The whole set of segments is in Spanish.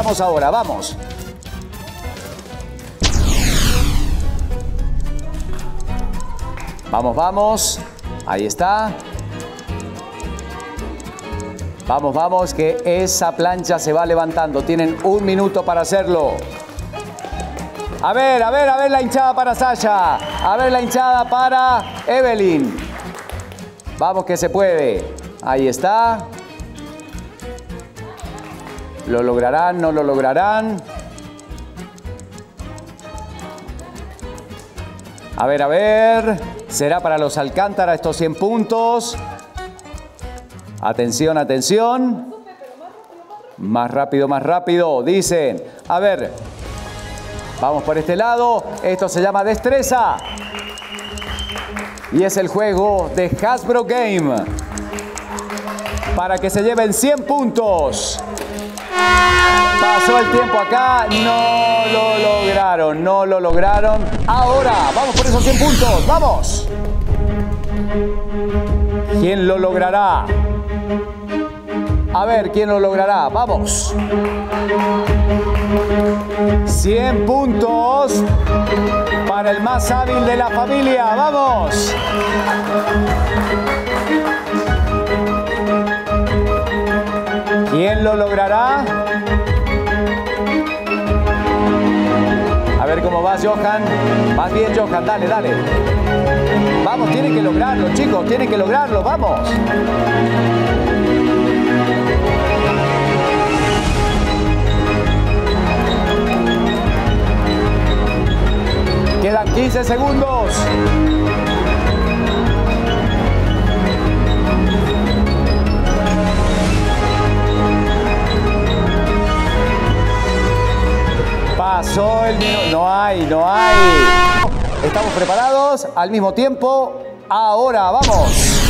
Arrancamos ahora, vamos. Vamos, vamos. Ahí está. Vamos, vamos, que esa plancha se va levantando. Tienen un minuto para hacerlo. A ver, a ver, a ver la hinchada para Sasha. A ver la hinchada para Evelyn. Vamos que se puede. Ahí está. ¿Lo lograrán? ¿No lo lograrán? A ver, a ver. Será para los Alcántara estos 100 puntos. Atención, atención. Más rápido, más rápido. Dicen. A ver. Vamos por este lado. Esto se llama destreza. Y es el juego de Hasbro Game. Para que se lleven 100 puntos. Pasó el tiempo acá, no lo lograron, no lo lograron. Ahora, vamos por esos 100 puntos, vamos. ¿Quién lo logrará? A ver, ¿quién lo logrará? Vamos. 100 puntos para el más hábil de la familia. Vamos. ¿Quién lo logrará? A ver cómo vas, Johan. Más bien, Johan. Dale, dale. Vamos, tienen que lograrlo, chicos. Tienen que lograrlo. Vamos. Quedan 15 segundos. Pasó el minuto. No hay, no hay. Estamos preparados al mismo tiempo. Ahora, vamos.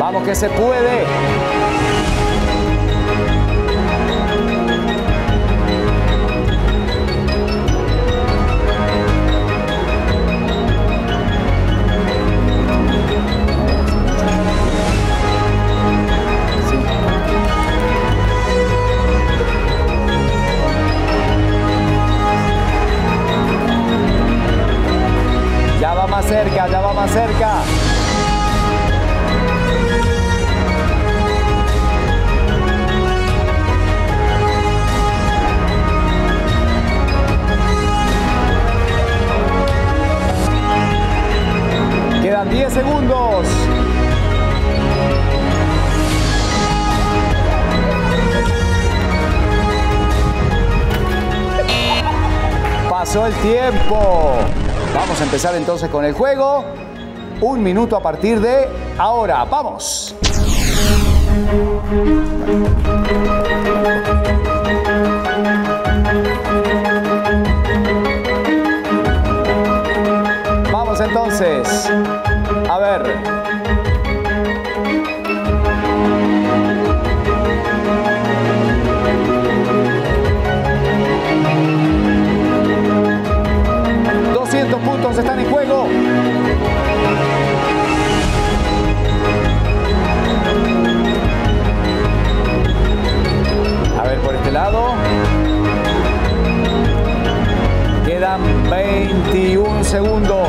Vamos que se puede. Cerca, ya va más cerca. Quedan 10 segundos. Pasó el tiempo. Vamos a empezar entonces con el juego. Un minuto a partir de ahora. ¡Vamos! Vamos entonces. A ver. A ver por este lado. Quedan 21 segundos.